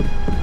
you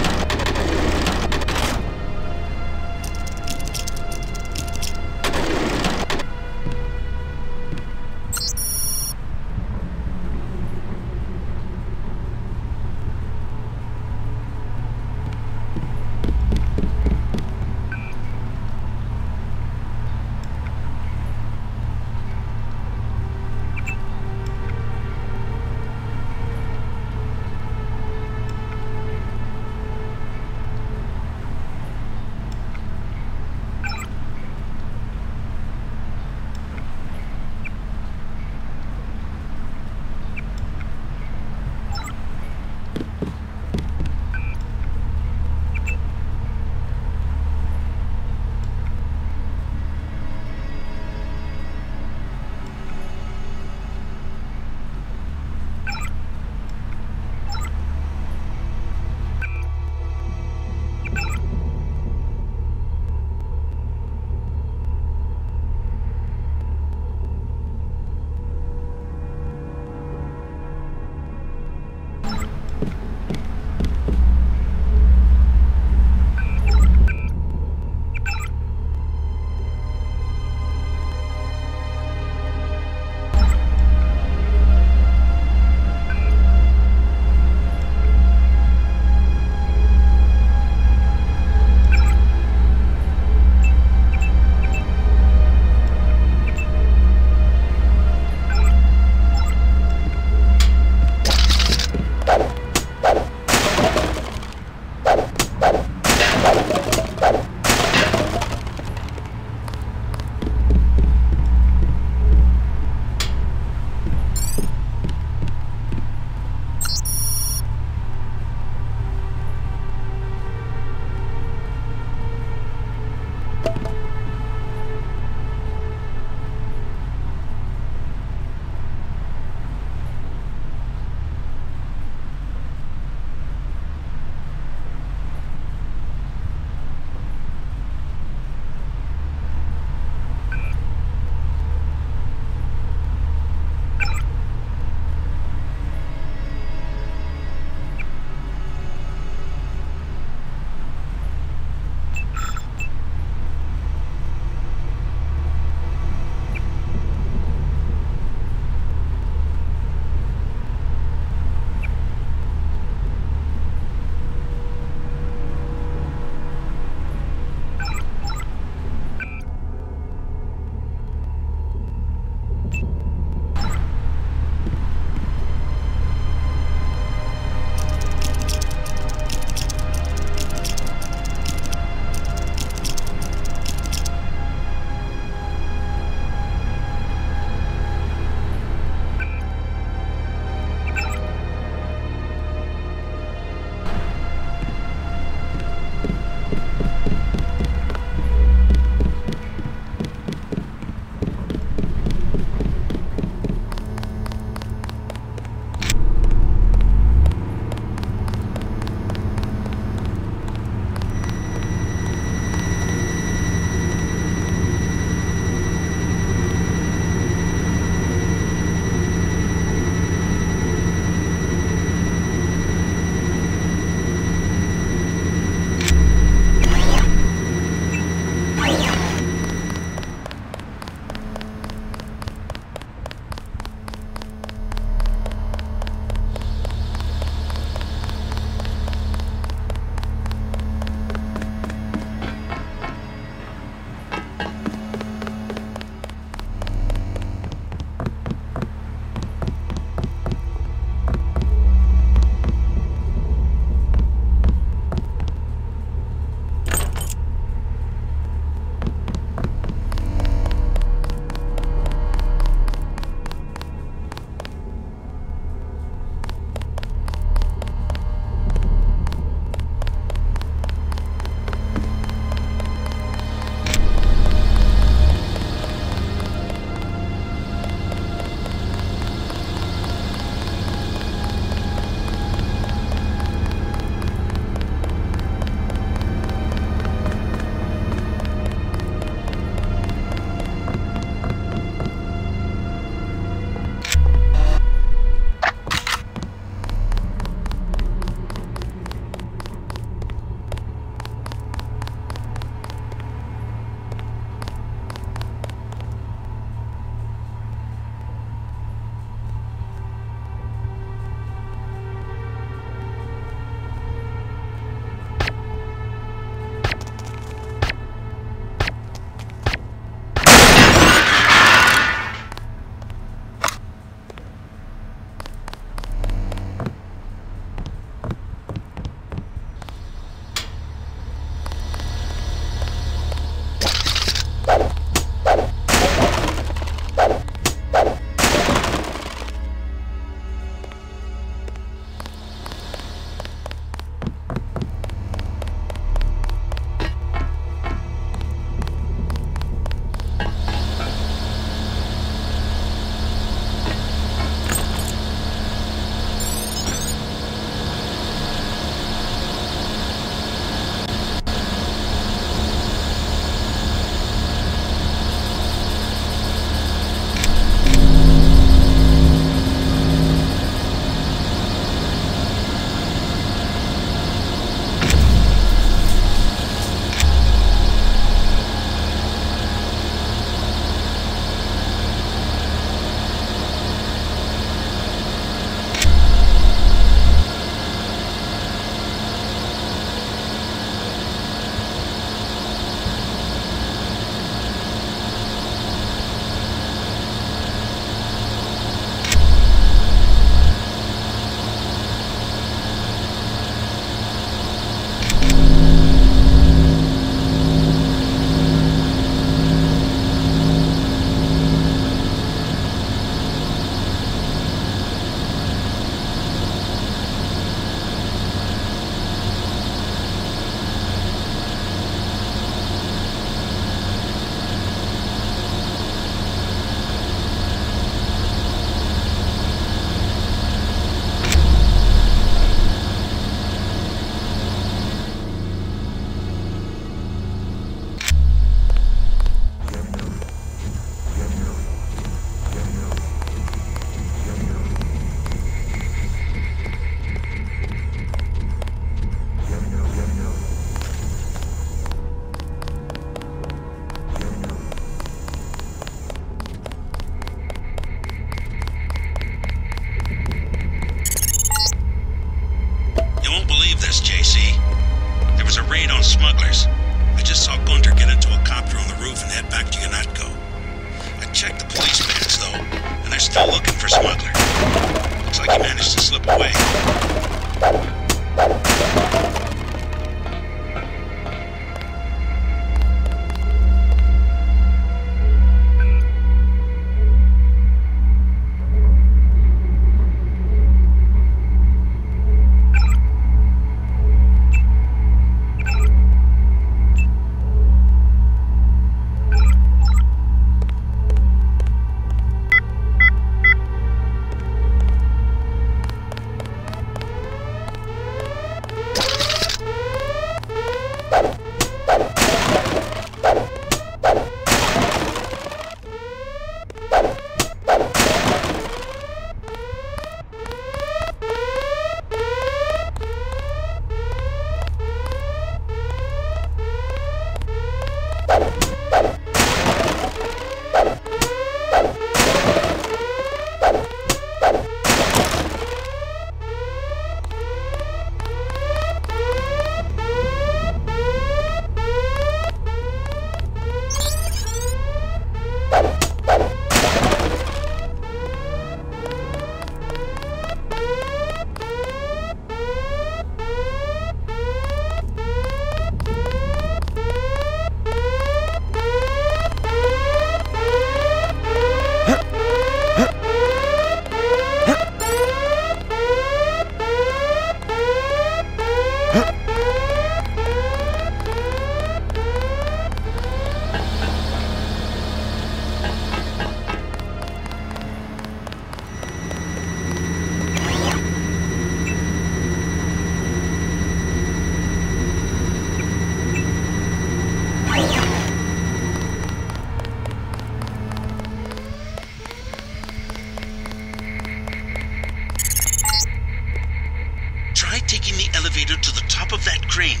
elevator to the top of that crane.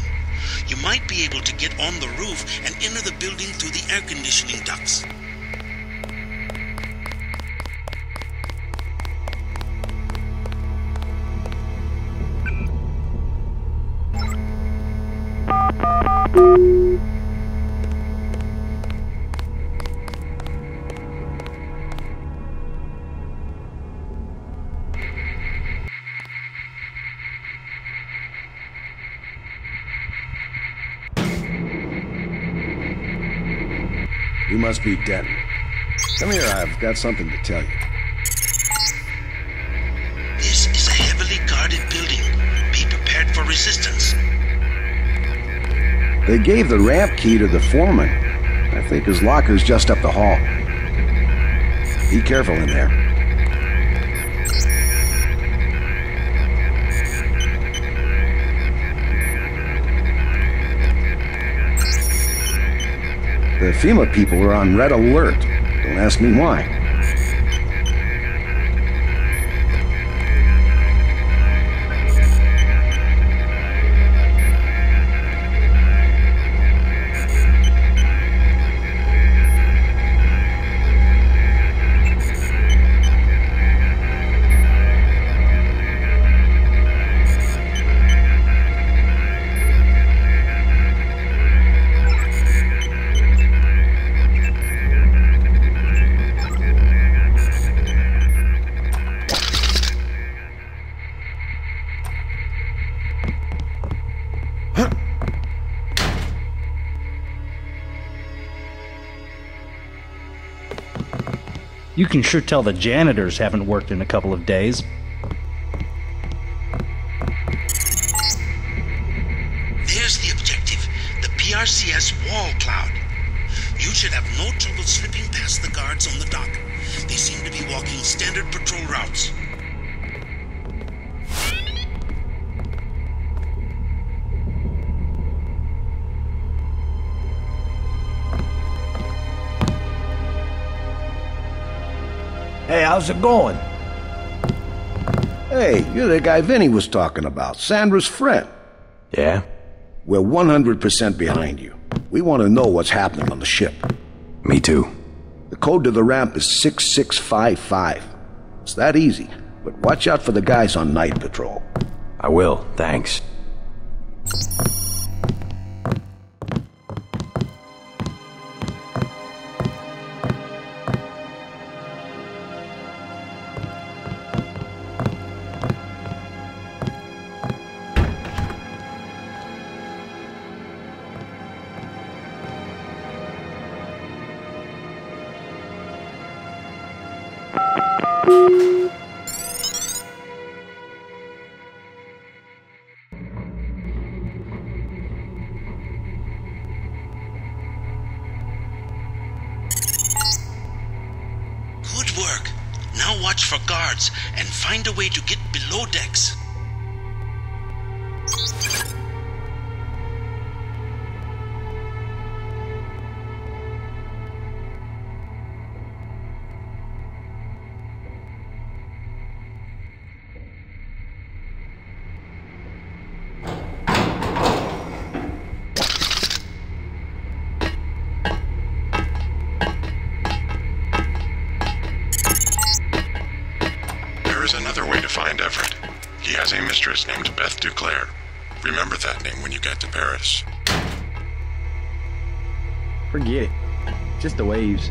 You might be able to get on the roof and enter the building through the air conditioning ducts. You must be Denton. Come here, I've got something to tell you. This is a heavily guarded building. Be prepared for resistance. They gave the ramp key to the foreman. I think his locker's just up the hall. Be careful in there. The FEMA people are on red alert. Don't ask me why. You can sure tell the janitors haven't worked in a couple of days. Hey, how's it going? Hey, you're the guy Vinny was talking about, Sandra's friend. Yeah? We're 100% behind you. We want to know what's happening on the ship. Me too. The code to the ramp is 6655. It's that easy, but watch out for the guys on night patrol. I will, thanks. Now watch for guards and find a way to get below decks. There is another way to find Everett. He has a mistress named Beth DuClare. Remember that name when you get to Paris. Forget it. Just the waves.